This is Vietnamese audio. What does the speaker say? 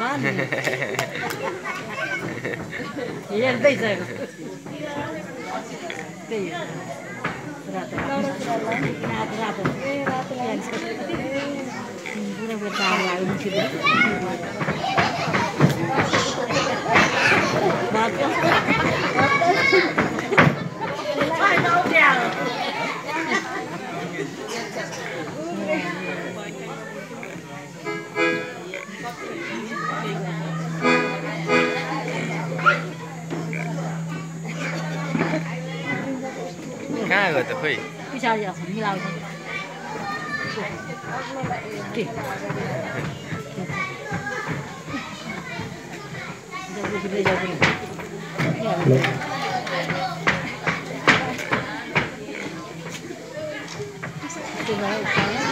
quá dai saya. Dai. Rata. Rata rata. Eh, rata yang seperti Pura bertawa mungkin. Bagus. Hai đâu kìa. Cá rồi tập